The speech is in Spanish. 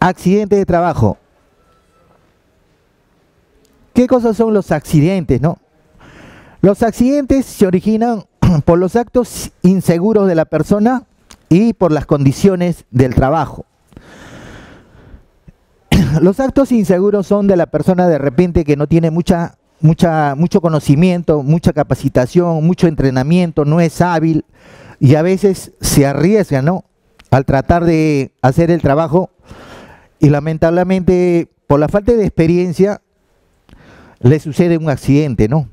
Accidente de trabajo. ¿Qué cosas son los accidentes, no? Los accidentes se originan por los actos inseguros de la persona y por las condiciones del trabajo. Los actos inseguros son de la persona de repente que no tiene mucha, mucha, mucho conocimiento, mucha capacitación, mucho entrenamiento, no es hábil y a veces se arriesga, ¿no? Al tratar de hacer el trabajo y lamentablemente por la falta de experiencia le sucede un accidente, ¿no?